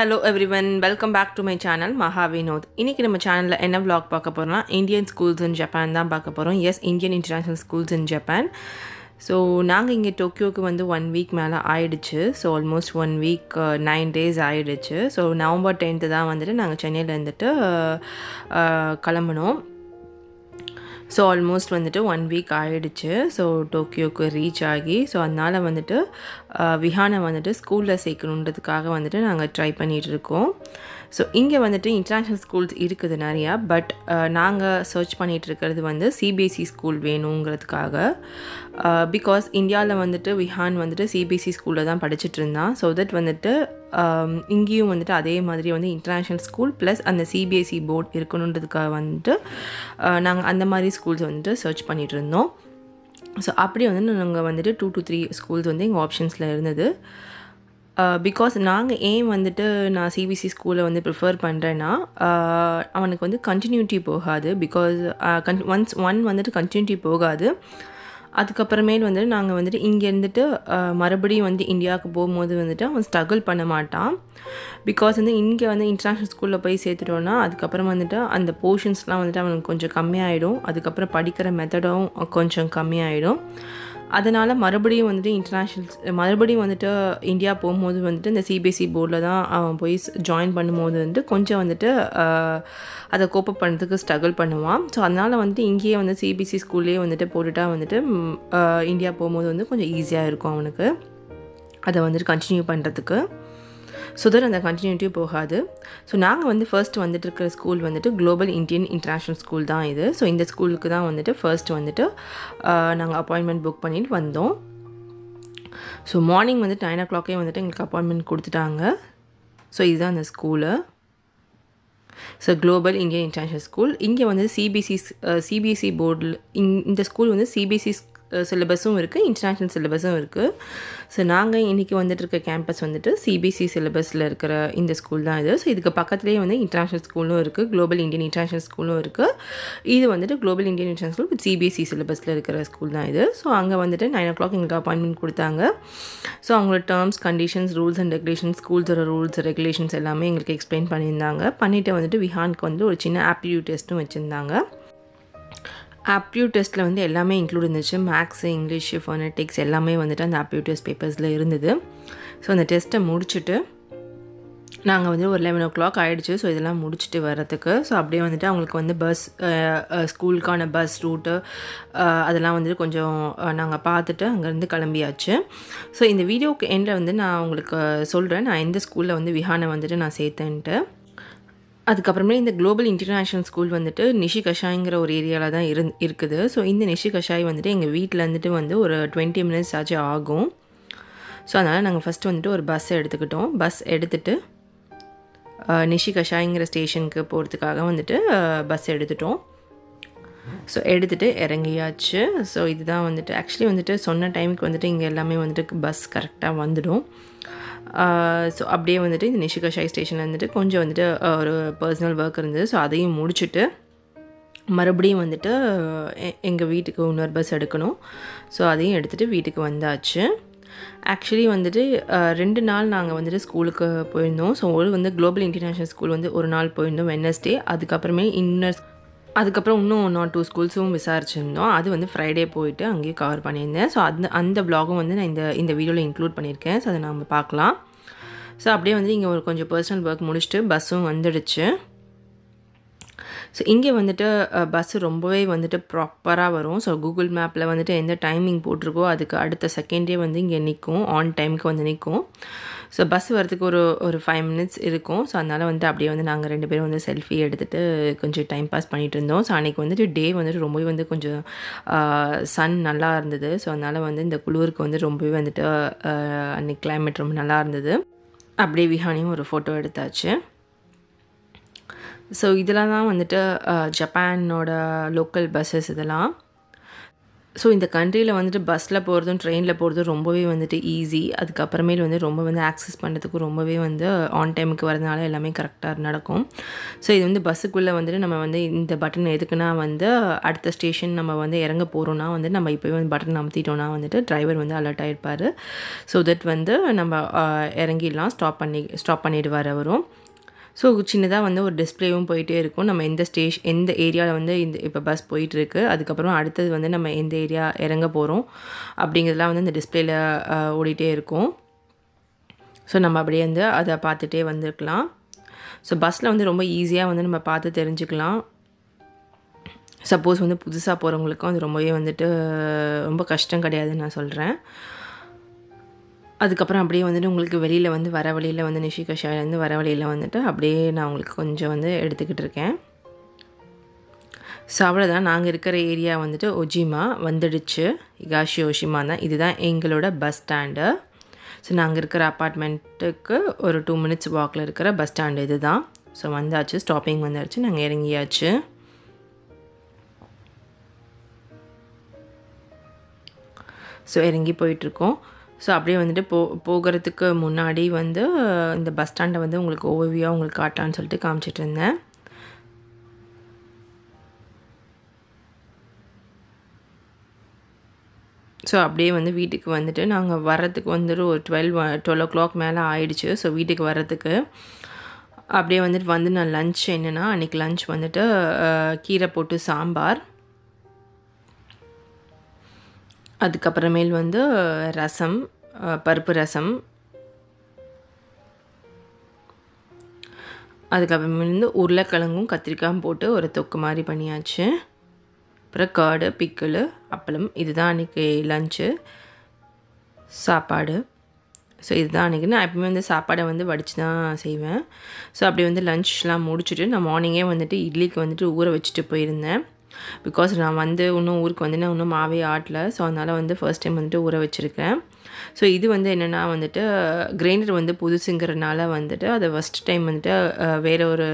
Hello everyone welcome back to my channel Maha Vinod இன்றைக்கி நம்ம சேனலில் என்ன விளாக் பார்க்க போகிறோம்னா இந்தியன் ஸ்கூல்ஸ் இன் ஜப்பான் தான் பார்க்க போகிறோம் yes Indian international schools in Japan so நாங்கள் இங்கே டோக்கியோக்கு வந்து ஒன் வீக் மேலே ஆயிடுச்சு. So almost one week nine days ஆயிடுச்சு. ஸோ நவம்பர் டென்த்து தான் வந்துட்டு நாங்கள் சென்னையில் இருந்துட்டு அஹ், கிளம்புனோம். ஸோ ஆல்மோஸ்ட் வந்துட்டு ஒன் வீக் ஆகிடுச்சு ஸோ டோக்கியோக்கு ரீச் ஆகி ஸோ அதனால் வந்துட்டு uh, விஹானை வந்துட்டு ஸ்கூலில் சேர்க்கணுன்றதுக்காக வந்துட்டு நாங்கள் ட்ரை பண்ணிகிட்டு இருக்கோம். ஸோ இங்கே வந்துட்டு இன்டர்நேஷ்னல் ஸ்கூல்ஸ் இருக்குது நிறையா பட் uh, நாங்கள் சர்ச் பண்ணிகிட்டு இருக்கிறது வந்து சிபிஎஸ்சி ஸ்கூல் வேணுங்கிறதுக்காக. Uh, பிகாஸ் இந்தியாவில் வந்துட்டு விஹான் வந்துட்டு சிபிஎஸ்சி ஸ்கூலில் தான் படிச்சுட்டு இருந்தான். ஸோ தட் வந்துட்டு um, இங்கேயும் வந்துட்டு அதே மாதிரி வந்து இன்டர்நேஷ்னல் ஸ்கூல் ப்ளஸ் அந்த சிபிஎஸ்சி போர்ட் இருக்கணுன்றதுக்காக வந்துட்டு uh, நாங்கள் அந்த மாதிரி ஸ்கூல்ஸ் வந்துட்டு சர்ச் பண்ணிகிட்டு இருந்தோம். ஸோ அப்படி வந்து நாங்கள் வந்துட்டு டூ டு த்ரீ ஸ்கூல்ஸ் வந்து எங்கள் ஆப்ஷன்ஸில் இருந்தது. பிகாஸ் நாங்கள் ஏன் வந்துட்டு நான் சிபிசி ஸ்கூலை வந்து ப்ரிஃபர் பண்ணுறேன்னா uh, அவனுக்கு வந்து கண்டினியூட்டி போகாது. பிகாஸ் கன் ஒன்ஸ் ஒன் வந்துட்டு கண்டினியூட்டி போகாது. அதுக்கப்புறமேல் வந்துட்டு நாங்கள் வந்துட்டு இங்கே இருந்துட்டு uh, மறுபடியும் வந்து இந்தியாவுக்கு போகும்போது வந்துட்டு அவன் ஸ்ட்ரகிள் பண்ண மாட்டான். பிகாஸ் வந்து இங்கே வந்து இன்டர்நேஷ்னல் ஸ்கூலில் போய் சேர்த்துட்டோன்னா அதுக்கப்புறம் வந்துட்டு அந்த போர்ஷன்ஸ்லாம் வந்துட்டு அவனுக்கு கொஞ்சம் கம்மியாயிடும். அதுக்கப்புறம் படிக்கிற மெத்தடும் கொஞ்சம் கம்மியாயிடும். அதனால் மறுபடியும் வந்துட்டு இன்டர்நேஷ்னல் மறுபடியும் வந்துட்டு இந்தியா போகும்போது வந்துட்டு இந்த சிபிஎஸ்சி போர்டில் தான் அவன் போய் ஜாயின் பண்ணும்போது வந்துட்டு கொஞ்சம் வந்துட்டு அதை கோப்பப் பண்ணுறதுக்கு ஸ்ட்ரகிள் பண்ணுவான். ஸோ அதனால் வந்துட்டு இங்கேயே வந்து சிபிஎஸ்சி ஸ்கூல்லேயே வந்துட்டு போட்டுட்டா வந்துட்டு இந்தியா போகும்போது வந்து கொஞ்சம் ஈஸியாக இருக்கும் அவனுக்கு. அதை வந்துட்டு கண்டினியூ பண்ணுறதுக்கு ஸோ அந்த கண்டினியூட்டியும் போகாது. ஸோ நாங்கள் வந்து ஃபர்ஸ்ட் வந்துட்டு இருக்கிற ஸ்கூல் வந்துட்டு குளோபல் இந்தியன் இன்டர்நேஷ்னல் ஸ்கூல் தான் இது. ஸோ இந்த ஸ்கூலுக்கு தான் வந்துட்டு ஃபர்ஸ்ட் வந்துட்டு நாங்கள் அப்பாயின்மெண்ட் புக் பண்ணிட்டு வந்தோம். ஸோ மார்னிங் வந்துட்டு நைன் ஓ கிளாக்கே வந்துட்டு எங்களுக்கு அப்பாயின்மெண்ட் கொடுத்துட்டாங்க. ஸோ இதுதான் அந்த school so global Indian international school இங்கே வந்து சிபிஎஸ்சி சிபிஎஸ்சி போர்டில் இந்த ஸ்கூல் வந்து சிபிஎஸ்சி சிலபஸும் இருக்குது இன்டர்நேஷ்னல் சிலபஸும் இருக்குது ஸோ நாங்கள் இன்றைக்கி வந்துட்டு இருக்க கேம்பஸ் வந்துட்டு சிபிஎஸ்சி சிலபஸில் இருக்கிற இந்த ஸ்கூல் தான் இது. ஸோ இதுக்கு பக்கத்துலேயே வந்து இன்டர்நேஷ்னல் ஸ்கூலும் இருக்குது குளோபல் இந்தியன் இன்டர்நேஷ்னல் ஸ்கூலும் இருக்குது இது வந்துட்டு global Indian international with CBSE சிலபஸில் இருக்கிற ஸ்கூல் தான் இது. ஸோ அங்கே வந்துட்டு நைன் ஓ கிளாக் எங்களுக்கு அப்பாயின்மெண்ட் கொடுத்தாங்க. ஸோ அவங்களோட terms conditions rules and regulations ஸ்கூல்ஸோட rules regulations எல்லாமே எங்களுக்கு எக்ஸ்பிளைன் பண்ணியிருந்தாங்க. பண்ணிவிட்டு வந்துட்டு விஹானுக்கு வந்து ஒரு சின்ன ஆப்டிடியூட் டெஸ்ட்டும் வச்சுருந்தாங்க. ஆப்டியூ டெஸ்ட்டில் வந்து எல்லாமே இன்க்ளூட் இருந்துச்சு. மேக்ஸு இங்கிலீஷு ஃபோனட்டிக்ஸ் எல்லாமே வந்துட்டு அந்த ஆப்டியூ டெஸ்ட் பேப்பர்ஸில் இருந்தது. ஸோ அந்த டெஸ்ட்டை முடிச்சுட்டு நாங்கள் வந்து ஒரு லெவன் ஓ கிளாக் ஆகிடுச்சு ஸோ இதெல்லாம் முடிச்சுட்டு வர்றதுக்கு. ஸோ அப்படியே வந்துட்டு அவங்களுக்கு வந்து பஸ் ஸ்கூலுக்கான பஸ் ரூட்டு அதெல்லாம் வந்துட்டு கொஞ்சம் நாங்கள் பார்த்துட்டு அங்கேருந்து கிளம்பியாச்சு. ஸோ இந்த வீடியோக்கு எண்டில் வந்து நான் உங்களுக்கு சொல்கிறேன் நான் எந்த ஸ்கூலில் வந்து விஹானை வந்துட்டு நான் சேர்த்தேன்ட்டு. அதுக்கப்புறமே இந்த குளோபல் இன்டர்நேஷ்னல் ஸ்கூல் வந்துட்டு நிஷி கஷாய்ங்கிற ஒரு ஏரியாவில் தான் இருந் இருக்குது. ஸோ இந்த நிஷி கஷாய் வந்துட்டு எங்கள் வீட்டில் வந்துட்டு வந்து ஒரு டுவெண்ட்டி மினிட்ஸ் ஆச்சு ஆகும். ஸோ அதனால் நாங்கள் ஃபஸ்ட்டு வந்துட்டு ஒரு பஸ் எடுத்துக்கிட்டோம். பஸ் எடுத்துகிட்டு நிஷி கஷாய்ங்கிற ஸ்டேஷனுக்கு போகிறதுக்காக வந்துட்டு பஸ் எடுத்துட்டோம். ஸோ எடுத்துகிட்டு இறங்கியாச்சு. ஸோ இதுதான் வந்துட்டு ஆக்சுவலி வந்துட்டு சொன்ன டைமுக்கு வந்துட்டு இங்கே எல்லாமே வந்துட்டு பஸ் கரெக்டாக வந்துடும். ஸோ அப்படியே வந்துட்டு இந்த நிஷிகஷாய் ஸ்டேஷனில் வந்துட்டு கொஞ்சம் வந்துட்டு ஒரு பர்சனல் ஒர்க் இருந்தது. ஸோ அதையும் முடிச்சுட்டு மறுபடியும் வந்துட்டு எங்கள் வீட்டுக்கு இன்னொரு பஸ் எடுக்கணும். ஸோ அதையும் எடுத்துகிட்டு வீட்டுக்கு வந்தாச்சு. ஆக்சுவலி வந்துட்டு ரெண்டு நாள் நாங்கள் வந்துட்டு ஸ்கூலுக்கு போயிருந்தோம். ஸோ ஒரு வந்து குளோபல் இன்டர்நேஷ்னல் ஸ்கூல் வந்து ஒரு நாள் போயிருந்தோம் வெனஸ்டே அதுக்கப்புறமே இன்னர் அதுக்கப்புறம் இன்னும் ஒன் ஆர் டூ ஸ்கூல்ஸும் விசாரிச்சிருந்தோம். அது வந்து ஃப்ரைடே போயிட்டு அங்கேயே கவர் பண்ணியிருந்தேன். ஸோ அந்த அந்த ப்ளாகும் வந்து நான் இந்த இந்த வீடியோவில் இன்க்ளூட் பண்ணியிருக்கேன். ஸோ அதை நம்ம பார்க்கலாம். ஸோ அப்படியே வந்து இங்கே ஒரு கொஞ்சம் பர்சனல் ஒர்க் முடிச்சுட்டு பஸ்ஸும் வந்துடுச்சு. ஸோ இங்கே வந்துட்டு பஸ்ஸு ரொம்பவே வந்துட்டு ப்ராப்பராக வரும். ஸோ கூகுள் மேப்பில் வந்துட்டு எந்த டைமிங் போட்டிருக்கோ அதுக்கு அடுத்த செகண்டே வந்து இங்கே நிற்கும். ஆன் டைமுக்கு வந்து நிற்கும். ஸோ பஸ் வரதுக்கு ஒரு ஒரு ஃபைவ் மினிட்ஸ் இருக்கும். ஸோ அதனால் வந்து அப்படியே வந்து நாங்கள் ரெண்டு பேரும் வந்து செல்ஃபி எடுத்துகிட்டு கொஞ்சம் டைம் பாஸ் பண்ணிகிட்டு இருந்தோம். ஸோ அன்றைக்கி வந்துட்டு டே வந்துட்டு ரொம்பவே வந்து கொஞ்சம் சன் நல்லா இருந்தது. ஸோ அதனால் வந்து இந்த குளிருக்கு வந்து ரொம்பவே வந்துட்டு அன்றைக்கி அன்னைக்கு கிளைமேட் ரொம்ப நல்லா இருந்தது. அப்படியே விஹானியும் ஒரு ஃபோட்டோ எடுத்தாச்சு. ஸோ இதெல்லாம் தான் வந்துட்டு ஜப்பானோட லோக்கல் பஸ்ஸஸ் இதெல்லாம். ஸோ இந்த கண்ட்ரியில் வந்துட்டு பஸ்ஸில் போகிறதும் ட்ரெயினில் போகிறதும் ரொம்பவே வந்துட்டு ஈஸி அதுக்கப்புறமேல் வந்து ரொம்ப வந்து ஆக்சஸ் பண்ணுறதுக்கு ரொம்பவே வந்து ஆன் டைமுக்கு வரதுனால எல்லாமே கரெக்டாக நடக்கும். ஸோ இது வந்து பஸ்ஸுக்குள்ளே வந்துட்டு நம்ம வந்து இந்த பட்டன் எதுக்குன்னா வந்து அடுத்த ஸ்டேஷன் நம்ம வந்து இறங்க போகிறோன்னா வந்து நம்ம இப்போ வந்து பட்டன் அமுத்திட்டோம்னா வந்துட்டு டிரைவர் வந்து அலர்ட் ஆகிருப்பார் ஸோ தட் வந்து நம்ம இறங்கிடலாம் ஸ்டாப் பண்ணி ஸ்டாப் பண்ணிவிடுவார் அவரும். ஸோ சின்னதாக வந்து ஒரு டிஸ்பிளேவும் போயிட்டே இருக்கும். நம்ம எந்த ஸ்டேஷ் எந்த ஏரியாவில் வந்து இந்த இப்போ பஸ் போயிட்டுருக்கு அதுக்கப்புறம் அடுத்தது வந்து நம்ம எந்த ஏரியா இறங்க போகிறோம் அப்படிங்கிறதுலாம் வந்து இந்த டிஸ்பிளேயில் ஓடிட்டே இருக்கும். ஸோ நம்ம அப்படியே வந்து அதை பார்த்துட்டே வந்துருக்கலாம். ஸோ பஸ்ஸில் வந்து ரொம்ப ஈஸியாக வந்து நம்ம பார்த்து தெரிஞ்சுக்கலாம். சப்போஸ் வந்து புதுசாக போகிறவங்களுக்கும் அது ரொம்பவே வந்துட்டு ரொம்ப கஷ்டம் கிடையாதுன்னு நான் சொல்கிறேன் அதுக்கப்புறம் அப்படியே வந்துட்டு உங்களுக்கு வெளியில் வந்து வர வழியில் வந்து நிஷிகஷாலேருந்து வர வழியில் வந்துட்டு அப்படியே நான் உங்களுக்கு கொஞ்சம் வந்து எடுத்துக்கிட்டு இருக்கேன். ஸோ அவ்வளோதான் நாங்கள் இருக்கிற ஏரியா வந்துட்டு ஒஜிமா வந்துடுச்சு. இகாஷி ஒஷிமா தான். இதுதான் எங்களோட பஸ் ஸ்டாண்டு ஸோ நாங்கள் இருக்கிற அப்பார்ட்மெண்ட்டுக்கு ஒரு டூ மினிட்ஸ் வாக்கில் இருக்கிற பஸ் ஸ்டாண்டு இது தான் ஸோ வந்தாச்சு. ஸ்டாப்பிங் வந்தாச்சு. நாங்கள் இறங்கியாச்சு. ஸோ இறங்கி போயிட்டுருக்கோம் ஸோ அப்படியே வந்துட்டு போ போகிறதுக்கு முன்னாடி வந்து இந்த பஸ் ஸ்டாண்டை வந்து உங்களுக்கு ஓவியாக உங்களுக்கு காட்டலான்னு சொல்லிட்டு காமிச்சிட்டு இருந்தேன். ஸோ அப்படியே வந்து வீட்டுக்கு வந்துட்டு நாங்கள் வர்றதுக்கு வந்துட்டு ஒரு டுவெல் டுவெல் ஓ கிளாக் மேலே ஆயிடுச்சு. ஸோ வீட்டுக்கு வர்றதுக்கு. அப்படியே வந்துட்டு வந்து நான் லன்ச் என்னென்னா அன்றைக்கி லஞ்ச் வந்துட்டு கீரை போட்டு சாம்பார். அதுக்கப்புறமேல் வந்து ரசம் பருப்பு ரசம். அதுக்கப்புறமேல் வந்து உருளைக்கிழங்கும் கத்திரிக்காயும் போட்டு ஒரு தொக்கு மாதிரி பண்ணியாச்சு. அப்புறம் காடு பிக்கிள் அப்பளம் இதுதான் அன்றைக்கி லஞ்சு சாப்பாடு. ஸோ இதுதான் அன்றைக்கி நான் எப்பவுமே வந்து சாப்பாடை வந்து வடித்து தான் செய்வேன். ஸோ அப்படி வந்து லஞ்ச்லாம் முடிச்சுட்டு நான் மார்னிங்கே வந்துட்டு இட்லிக்கு வந்துட்டு ஊற வச்சுட்டு போயிருந்தேன். பிகாஸ் நான் வந்து இன்னும் ஊருக்கு வந்து நான் இன்னும் மாவே ஆட்டல. ஸோ அதனால் வந்து ஃபர்ஸ்ட் டைம் வந்துட்டு ஊற வச்சுருக்கேன். ஸோ இது வந்து என்னென்னா வந்துட்டு கிரைண்டர் வந்து புதுசுங்கிறனால வந்துட்டு அதை ஃபஸ்ட் டைம் வந்துட்டு வேறு ஒரு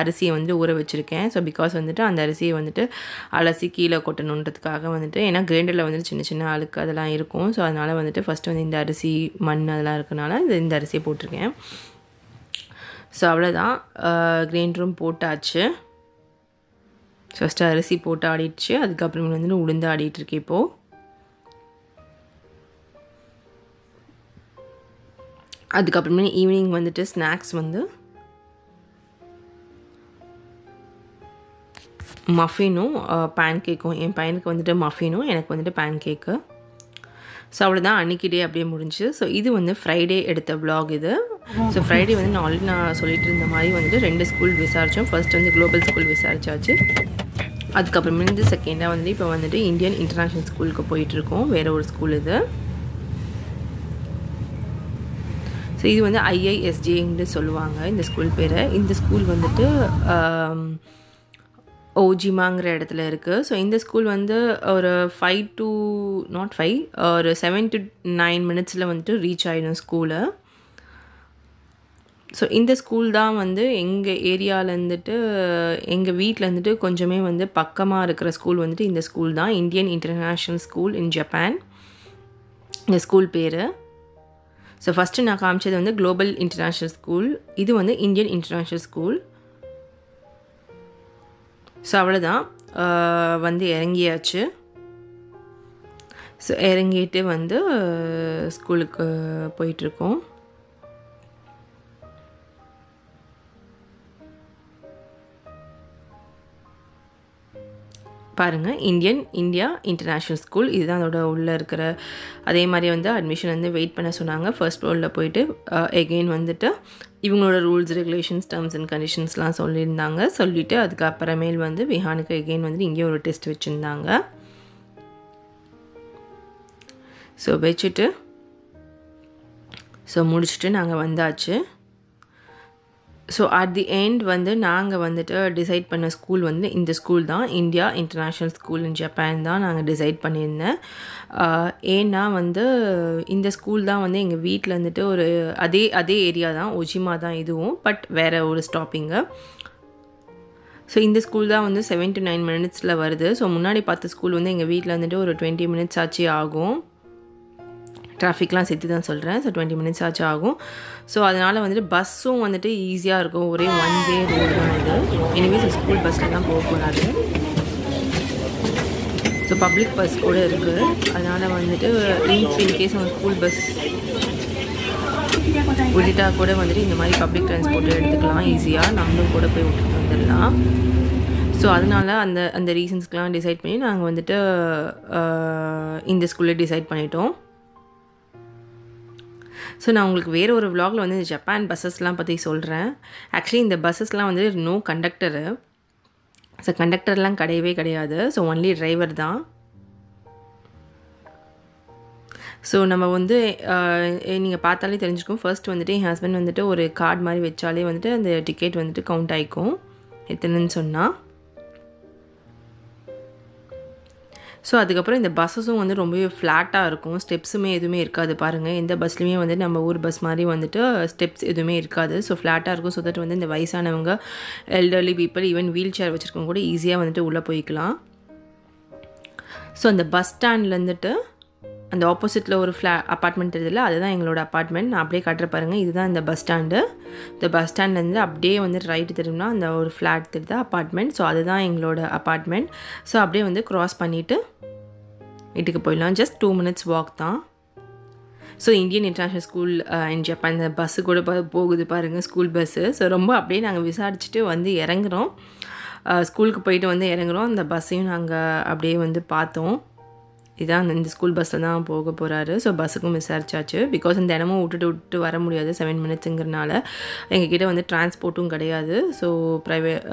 அரிசியை வந்து ஊற வச்சுருக்கேன். ஸோ பிகாஸ் வந்துட்டு அந்த அரிசியை வந்துட்டு அலசி கீழே கொட்டணுன்றதுக்காக வந்துட்டு ஏன்னா கிரைண்டரில் வந்துட்டு சின்ன சின்ன அழுக்கு அதெல்லாம் இருக்கும். ஸோ அதனால் வந்துட்டு ஃபஸ்ட்டு வந்து இந்த அரிசி மண் அதெல்லாம் இருக்கனால இது இந்த அரிசியை போட்டிருக்கேன். ஸோ அவ்வளோதான் கிரைண்டரும் போட்டாச்சு. ஃபஸ்ட்டு அரிசி போட்டு ஆடிடுச்சு. அதுக்கப்புறம் வந்து உளுந்து ஆடிட்டுருக்கு இப்போது அதுக்கப்புறமே ஈவினிங் வந்துட்டு ஸ்நாக்ஸ் வந்து மஃபினும் பேன் கேக்கும் என் பையனுக்கு வந்துட்டு மஃபினும் எனக்கு வந்துட்டு பேன் கேக்கு ஸோ அவ்வளோதான் அன்றைக்கிட்டே அப்படியே முடிஞ்சு ஸோ இது வந்து ஃப்ரைடே எடுத்த விலாக் இது. ஸோ ஃப்ரைடே வந்து நான் ஆல்ரெடி நான் சொல்லிட்டு இருந்த மாதிரி வந்துட்டு ரெண்டு ஸ்கூல் விசாரித்தோம் ஃபர்ஸ்ட் வந்து குளோபல் ஸ்கூல் விசாரிச்சாச்சு. அதுக்கப்புறமே செகண்டாக வந்து இப்போ வந்துட்டு இந்தியன் இன்டர்நேஷ்னல் ஸ்கூலுக்கு போயிட்டுருக்கோம். வேறு ஒரு ஸ்கூல் இது. ஸோ இது வந்து ஐஐஎஸ்ஜேன்னு சொல்லுவாங்க. இந்த ஸ்கூல் பேர். இந்த ஸ்கூல் வந்துட்டு ஓஜிமாங்கிற இடத்துல இருக்குது ஸோ இந்த ஸ்கூல் வந்து ஒரு ஃபைவ் டு நாட் ஃபைவ் ஒரு செவன் டு நைன் மினிட்ஸில் வந்துட்டு ரீச் ஆகிடும் ஸ்கூலு ஸோ இந்த ஸ்கூல் தான் வந்து எங்கள் ஏரியாவிலேருந்துட்டு எங்கள் வீட்டில் இருந்துட்டு கொஞ்சமே வந்து பக்கமாக இருக்கிற ஸ்கூல் வந்துட்டு இந்த ஸ்கூல் தான். Indian international school in Japan இந்த ஸ்கூல் பேர். ஸோ ஃபஸ்ட்டு நான் காமிச்சது வந்து குளோபல் இன்டர்நேஷ்னல் ஸ்கூல் இது வந்து இந்தியன் இன்டர்நேஷ்னல் ஸ்கூல் ஸோ அவ்வளோதான் வந்து இறங்கியாச்சு. ஸோ இறங்கிட்டு வந்து ஸ்கூலுக்கு போயிட்டுருக்கோம் பாருங்கள் இந்தியன் இந்தியா இன்டர்நேஷ்னல் ஸ்கூல் இதுதான் அதோட உள்ளே இருக்கிற அதே மாதிரி வந்து அட்மிஷன் வந்து வெயிட் பண்ண சொன்னாங்க. ஃபர்ஸ்ட் ஃப்ளோரில் போயிட்டு எகெயின் வந்துட்டு இவங்களோட ரூல்ஸ் ரெகுலேஷன்ஸ் டேர்ம்ஸ் அண்ட் கண்டிஷன்ஸ்லாம் சொல்லியிருந்தாங்க. சொல்லிவிட்டு அதுக்கப்புறமேல் வந்து விஹானுக்கு எகெயின் வந்து இங்கே ஒரு டெஸ்ட் வச்சுருந்தாங்க. ஸோ வச்சுட்டு ஸோ முடிச்சுட்டு நாங்கள் வந்தாச்சு. ஸோ அட் தி எண்ட் வந்து நாங்கள் வந்துட்டு டிசைட் பண்ண ஸ்கூல் வந்து இந்த ஸ்கூல் தான். India international school in Japan தான் நாங்கள் டிசைட் பண்ணியிருந்தேன். ஏன்னா வந்து இந்த ஸ்கூல் தான் வந்து எங்கள் வீட்டில் வந்துட்டு ஒரு அதே அதே ஏரியா தான் ஒஜிமா தான் இதுவும் பட் வேறு ஒரு ஸ்டாப்பிங்கு ஸோ இந்த ஸ்கூல் தான் வந்து செவன் டு நைன் மினிட்ஸில் வருது. ஸோ முன்னாடி பார்த்த ஸ்கூல் வந்து எங்கள் வீட்டில் வந்துட்டு ஒரு டுவெண்ட்டி மினிட்ஸ் ஆச்சு ஆகும். டிராஃபிக்லாம் சேர்த்து தான் சொல்கிறேன் ஸோ டுவெண்ட்டி மினிட்ஸ் ஆச்சு ஆகும். ஸோ அதனால் வந்துட்டு பஸ்ஸும் வந்துட்டு ஈஸியாக இருக்கும். ஒரே ஒன் வே ரோடு தான் இது. எனிவேஸ் ஸ்கூல் பஸ்ஸில் தான் போக ஸோ பப்ளிக் பஸ் கூட இருக்குது அதனால் வந்துட்டு இன்ஸ் இன்கேஸ் அவங்க ஸ்கூல் பஸ் விட்டுட்டா கூட வந்துட்டு இந்த மாதிரி பப்ளிக் டிரான்ஸ்போர்ட் எடுத்துக்கலாம். ஈஸியாக நம்மளும் கூட போய் விட்டுட்டு வந்துடலாம். ஸோ அதனால் அந்த அந்த ரீசன்ஸ்க்கெலாம் டிசைட் பண்ணி நாங்கள் வந்துட்டு இந்த ஸ்கூலில் டிசைட் பண்ணிட்டோம். ஸோ நான் உங்களுக்கு வேறு ஒரு விலாகில் வந்து இந்த ஜப்பான் பஸ்ஸஸ்லாம் பற்றி சொல்கிறேன் ஆக்சுவலி இந்த பஸ்ஸஸ்லாம் வந்து நோ கண்டக்டரு ஸோ கண்டக்டர்லாம் கிடையவே கிடையாது. ஸோ ஒன்லி டிரைவர் தான். ஸோ நம்ம வந்து நீங்கள் பார்த்தாலே தெரிஞ்சுக்கும். ஃபர்ஸ்ட் வந்துட்டு என் ஹஸ்பண்ட் வந்துட்டு ஒரு கார்டு மாதிரி வச்சாலே வந்துட்டு அந்த டிக்கெட் வந்துட்டு கவுண்ட் ஆகிக்கும் எத்தனைன்னு சொன்னால் ஸோ அதுக்கப்புறம் இந்த பஸ்ஸஸும் வந்து ரொம்பவே ஃப்ளாட்டாக இருக்கும். ஸ்டெப்ஸுமே எதுவுமே இருக்காது பாருங்கள் எந்த பஸ்லையுமே வந்து நம்ம ஊர் பஸ் மாதிரி வந்துட்டு ஸ்டெப்ஸ் எதுவுமே இருக்காது. ஸோ ஃப்ளாட்டாக இருக்கும். ஸோ தட் வந்து இந்த வயசானவங்க elderly people even wheelchair வச்சுருக்கவங்க கூட ஈஸியாக வந்துட்டு உள்ளே போய்க்கலாம். ஸோ அந்த பஸ் ஸ்டாண்ட்லேருந்துட்டு அந்த ஆப்போசிட்டில் ஒரு ஃப்ளா அப்பார்ட்மெண்ட் இருக்குதுல்ல அதுதான் எங்களோட அப்பார்ட்மெண்ட் நான் அப்படியே காட்டுற பாருங்கள் இதுதான் இந்த பஸ் ஸ்டாண்டு இந்த பஸ் ஸ்டாண்ட்லேருந்து அப்படியே வந்து ரைட்டு திரும்பினா அந்த ஒரு ஃப்ளாட் தெரியுது? அப்பார்ட்மெண்ட் ஸோ அதுதான் எங்களோட அப்பார்ட்மெண்ட் ஸோ அப்படியே வந்து க்ராஸ் பண்ணிவிட்டு வீட்டுக்கு போயிடலாம். ஜஸ்ட் டூ மினிட்ஸ் வாக் தான். So Indian international school in Japan இந்த பஸ்ஸு கூட போகுது பாருங்கள் ஸ்கூல் பஸ்ஸு ஸோ ரொம்ப அப்படியே நாங்கள் விசாரிச்சுட்டு வந்து இறங்குறோம். Uh, ஸ்கூலுக்கு போயிட்டு வந்து இறங்குறோம். அந்த பஸ்ஸையும் நாங்கள் அப்படியே வந்து பார்த்தோம். இதான் இந்த ஸ்கூல் பஸ்ஸில் தான் போக போகிறாரு ஸோ பஸ்ஸுக்கும் விசாரிச்சாச்சு. பிகாஸ் இந்த தினமும் விட்டுட்டு விட்டு வர முடியாது. செவன் மினிட்ஸுங்கிறனால எங்ககிட்ட வந்து டிரான்ஸ்போர்ட்டும் கிடையாது. ஸோ ப்ரைவேட்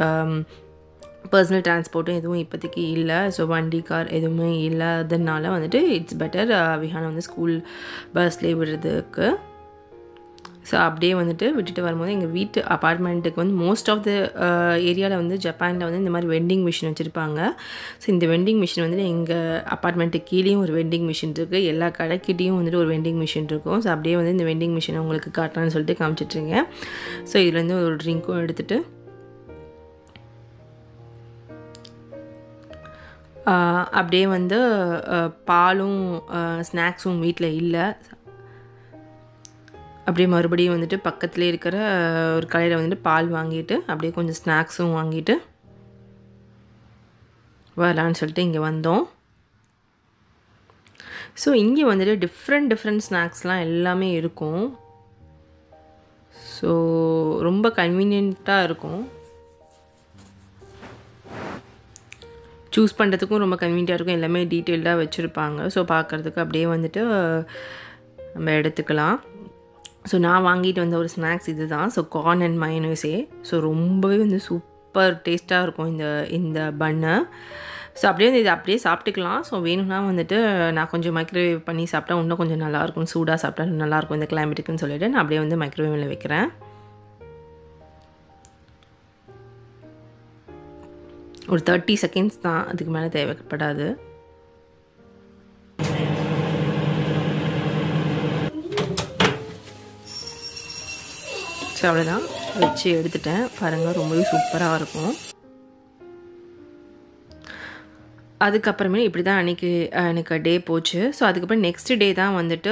பர்சனல் டிரான்ஸ்போர்ட்டும் எதுவும் இப்போதைக்கு இல்லை. ஸோ வண்டி கார் எதுவுமே இல்லாததுனால வந்துட்டு இட்ஸ் பெட்டர் விஹானை வந்து ஸ்கூல் பஸ்லேயே விடுறதுக்கு. ஸோ அப்படியே வந்துட்டு விட்டுட்டு வரும்போது எங்கள் வீட்டு அப்பார்ட்மெண்ட்டுக்கு வந்து மோஸ்ட் ஆஃப் த ஏரியாவில் வந்து ஜப்பானில் வந்து இந்த மாதிரி வெண்டிங் மிஷின் வச்சுருப்பாங்க. ஸோ இந்த வெண்டிங் மிஷின் வந்துட்டு எங்கள் அப்பார்ட்மெண்ட்டுக்கு கீழேயும் ஒரு வெண்டிங் மிஷின் இருக்குது எல்லா கடைக்கிட்டேயும் வந்துட்டு ஒரு வெண்டிங் மிஷின் இருக்கும். ஸோ அப்படியே வந்து இந்த வெண்டிங் மிஷினை உங்களுக்கு காட்டலான்னு சொல்லிட்டு காமிச்சிட்ருங்க ஸோ இதுலேருந்து ஒரு ட்ரிங்க்கும் எடுத்துகிட்டு uh, அப்படியே வந்து uh, பாலும் uh, ஸ்நாக்ஸும் வீட்டில் இல்லை. அப்படியே மறுபடியும் வந்துட்டு பக்கத்துலேயே இருக்கிற ஒரு கடையில் வந்துட்டு பால் வாங்கிட்டு அப்படியே கொஞ்சம் ஸ்நாக்ஸும் வாங்கிட்டு வரலான்னு சொல்லிட்டு இங்கே வந்தோம். ஸோ இங்கே வந்துட்டு டிஃப்ரெண்ட் டிஃப்ரெண்ட் ஸ்நாக்ஸ்லாம் எல்லாமே இருக்கும். ஸோ ரொம்ப கன்வீனியண்ட்டாக இருக்கும். சூஸ் பண்ணுறதுக்கும் ரொம்ப கன்வீனியாக இருக்கும். எல்லாமே டீட்டெயில்டாக வச்சுருப்பாங்க. ஸோ பார்க்குறதுக்கு அப்படியே வந்துட்டு நம்ம எடுத்துக்கலாம். ஸோ நான் வாங்கிட்டு வந்த ஒரு ஸ்நாக்ஸ் இது தான் so corn and mayonnaise so ரொம்பவே வந்து சூப்பர் டேஸ்ட்டாக இருக்கும் இந்த இந்த பண்ணை ஸோ அப்படியே வந்து இதை அப்படியே சாப்பிட்டுக்கலாம். ஸோ வேணும்னா வந்துட்டு நான் கொஞ்சம் மைக்ரோவேவ் பண்ணி சாப்பிட்டா இன்னும் கொஞ்சம் நல்லாயிருக்கும். சூடாக சாப்பிட்டா நல்லாயிருக்கும் இந்த கிளைமேட்டுக்குன்னு சொல்லிட்டு நான் அப்படியே வந்து மைக்ரோவேவில் வைக்கிறேன். ஒரு தேர்ட்டி செகண்ட்ஸ் தான். அதுக்கு மேலே தேவைப்படாது. ஸோ அவ்வளோதான் வச்சு எடுத்துட்டேன். பாருங்கள் ரொம்பவே சூப்பராக இருக்கும். அதுக்கப்புறமே இப்படி தான் அன்றைக்கி எனக்கு டே போச்சு. ஸோ அதுக்கப்புறம் நெக்ஸ்ட் டே தான் வந்துட்டு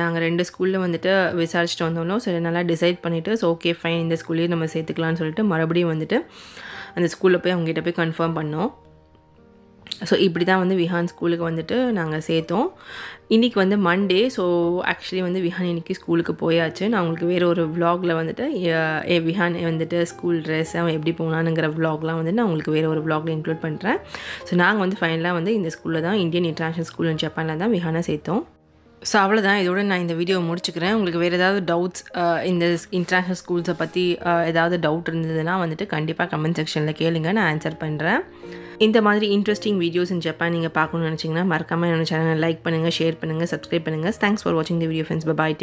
நாங்கள் ரெண்டு ஸ்கூலில் வந்துட்டு விசாரிச்சுட்டு வந்தோம்னோ சரி நல்லா டிசைட் பண்ணிவிட்டு ஸோ ஓகே ஃபைன் இந்த ஸ்கூல்லேயே நம்ம சேர்த்துக்கலாம்னு சொல்லிட்டு மறுபடியும் வந்துட்டு அந்த ஸ்கூலில் போய் அவங்ககிட்ட போய் கன்ஃபார்ம் பண்ணோம். ஸோ இப்படி தான் வந்து விஹான் ஸ்கூலுக்கு வந்துட்டு நாங்கள் சேர்த்தோம். இன்றைக்கி வந்து மண்டே ஸோ ஆக்சுவலி வந்து விஹான் இன்றைக்கி ஸ்கூலுக்கு போயாச்சு. நான் உங்களுக்கு வேறு ஒரு விலாகில் வந்துட்டு ஏ விஹான் வந்துட்டு ஸ்கூல் ட்ரெஸ் அவன் எப்படி போனானுங்கிற விலாக்லாம் வந்து நான் உங்களுக்கு வேறு ஒரு விலாகில் இன்க்ளூட் பண்ணுறேன் ஸோ நாங்கள் வந்து ஃபைனலாக வந்து இந்த ஸ்கூலில் தான் இந்தியன் இன்டர்நேஷ்னல் ஸ்கூல் இன் ஜப்பானில் தான் விஹானை சேர்த்தோம். ஸோ அவ்வளோதான் இதோட நான் இந்த வீடியோ முடிச்சுக்கிறேன். உங்களுக்கு வேறு ஏதாவது டவுட்ஸ் uh, இந்த இன்டர்நேஷ்னல் ஸ்கூல்ஸை பற்றி ஏதாவது டவுட் இருந்ததுன்னா வந்துட்டு கண்டிப்பாக கமெண்ட் செக்ஷனில் கேளுங்க. நான் ஆன்சர் பண்ணுறேன் இந்த மாதிரி இன்ட்ரெஸ்டிங் வீடியோஸ் இன் ஜப்பான் நீங்கள் பார்க்கணும்னு நினச்சிங்கன்னா மறக்காமல் என்னோட சேனலை லைக் பண்ணுங்கள் ஷேர் பண்ணுங்கள் சப்ஸ்கிரைப் பண்ணுங்கள் தேங்க்ஸ் ஃபார் வாட்சிங் த வீடியோ ஃப்ரெண்ட்ஸ் பாய்